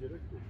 gerek yok.